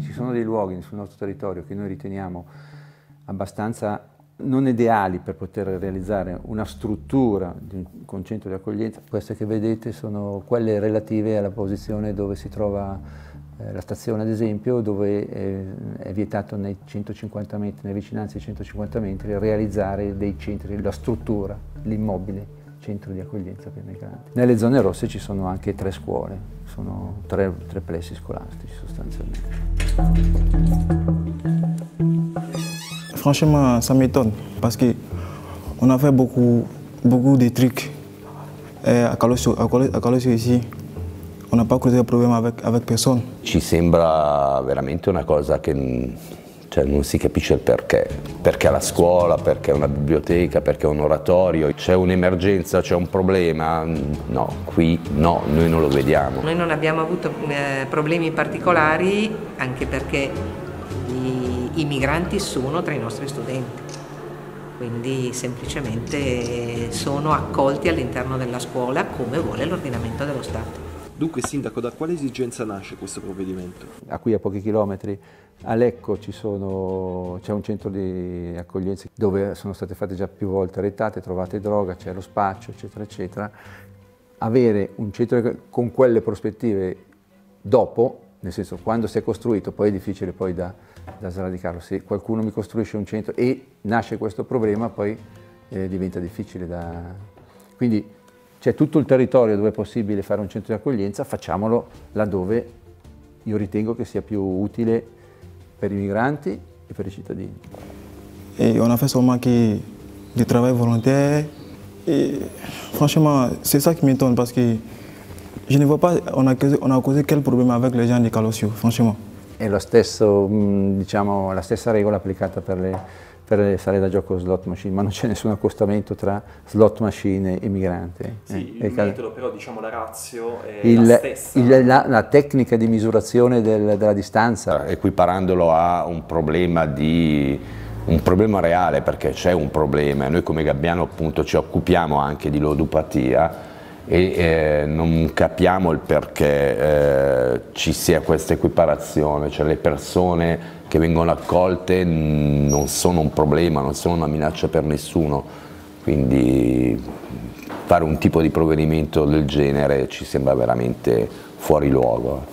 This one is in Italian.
Ci sono dei luoghi sul nostro territorio che noi riteniamo abbastanza non ideali per poter realizzare una struttura di un concentro di accoglienza. Queste che vedete sono quelle relative alla posizione dove si trova la stazione ad esempio, dove è, è vietato nei 150 metri, nelle vicinanze dei 150 metri, realizzare dei centri, la struttura, l'immobile centro di accoglienza per i migranti. Nelle zone rosse ci sono anche tre scuole, sono tre, tre plessi scolastici sostanzialmente. Franchement, ça m'étonne parce qu'on a fait beaucoup, beaucoup de trucs. Et à Colossio, ici, on n'a pas causé de problème avec, avec personne. Ci sembra veramente una cosa che cioè, non si capisce il perché. Perché la scuola, perché una biblioteca, perché un oratorio. C'è un'emergenza, c'è un problema. No, qui no, noi non lo vediamo. Noi non abbiamo avuto eh, problemi particolari anche perché i migranti sono tra i nostri studenti, quindi semplicemente sono accolti all'interno della scuola come vuole l'ordinamento dello Stato. Dunque Sindaco, da quale esigenza nasce questo provvedimento? A qui a pochi chilometri a Lecco c'è un centro di accoglienza dove sono state fatte già più volte retate, trovate droga, c'è lo spaccio, eccetera, eccetera. Avere un centro con quelle prospettive dopo, nel senso quando si è costruito, poi è difficile poi da, da sradicarlo. Se qualcuno mi costruisce un centro e nasce questo problema, poi eh, diventa difficile da... Quindi c'è tutto il territorio dove è possibile fare un centro di accoglienza, facciamolo laddove io ritengo che sia più utile per i migranti e per i cittadini. Et on a fait seulement que du travail volontaire. Et franchement, c'est ça qui m'étonne parce que je ne vois pas, on a, causé, on a causé quel problème avec les gens de Calosio, franchement. È stesso, mm, diciamo, la stessa regola applicata per le, per le sale da gioco slot machine, ma non c'è nessun accostamento tra slot machine e migranti. Sì, eh, il metodo però, diciamo, la razio è il, la stessa. Il, la, la, tecnica di misurazione del, della distanza. Equiparandolo a un problema di un problema reale perché c'è un problema e noi come Gabbiano appunto ci occupiamo anche di lodopatia e eh, non capiamo il perché eh, ci sia questa equiparazione, cioè le persone che vengono accolte non sono un problema, non sono una minaccia per nessuno, quindi fare un tipo di provvedimento del genere ci sembra veramente fuori luogo.